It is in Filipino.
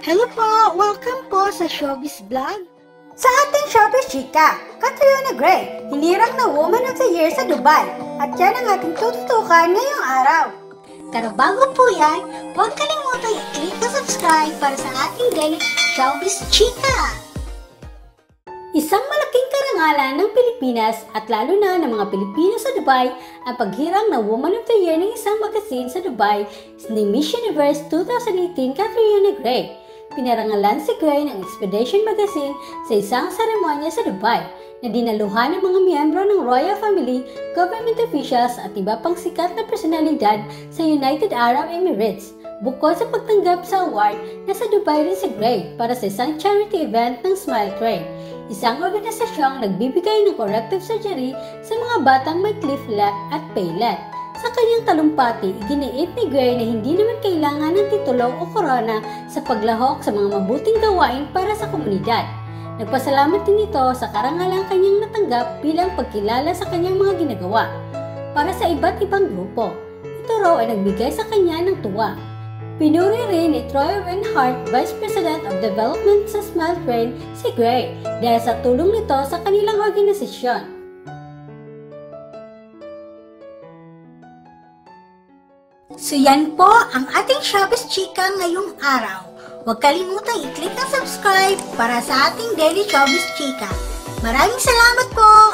Hello po! Welcome po sa Showbiz Vlog. Sa ating Showbiz Chika, Catriona Gray, hinirang na Woman of the Year sa Dubai. At yan ang ating tututukan ngayong araw. Pero bago po yan, huwag kalimutan i-click na subscribe para sa ating daily Showbiz Chika. Isang malaking karangalan ng Pilipinas at lalo na ng mga Pilipino sa Dubai ang paghirang na Woman of the Year ng isang magazine sa Dubai ni Miss Universe 2018 Catriona Gray. Pinarangalan si Gray ng Expedition Magazine sa isang seremonya sa Dubai na dinaluhan ng mga miyembro ng royal family, government officials at iba pang sikat na personalidad sa United Arab Emirates. Bukod sa pagtanggap sa award, nasa Dubai rin si Gray para sa isang charity event ng Smile Train, isang organisasyong nagbibigay ng corrective surgery sa mga batang may cliff lap at paylet. Sa kanyang talumpati, iginiit ni Gray na hindi naman kailangan ng titulo o korona sa paglahok sa mga mabuting gawain para sa komunidad. Nagpasalamat din ito sa karangalang kanyang natanggap bilang pagkilala sa kanyang mga ginagawa. Para sa iba't ibang grupo, ito raw ay nagbigay sa kanya ng tuwa. Pinuri rin ni Troy Reinhardt, Vice President of Development sa Smile Train, si Gray dahil sa tulong nito sa kanilang organisasyon. So yan po ang ating Showbiz Chika ngayong araw. Huwag kalimutang i-click ang subscribe para sa ating Daily Showbiz Chika. Maraming salamat po!